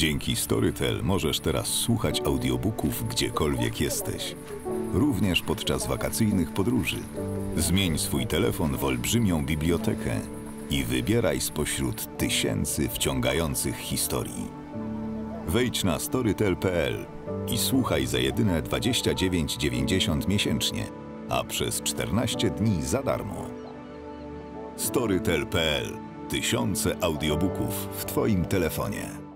Dzięki Storytel możesz teraz słuchać audiobooków gdziekolwiek jesteś. Również podczas wakacyjnych podróży. Zmień swój telefon w olbrzymią bibliotekę i wybieraj spośród tysięcy wciągających historii. Wejdź na storytel.pl i słuchaj za jedyne 29,90 miesięcznie, a przez 14 dni za darmo. Storytel.pl Tysiące audiobooków w Twoim telefonie.